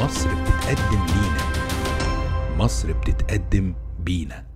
مصر بتتقدم لينا. مصر بتتقدم بينا.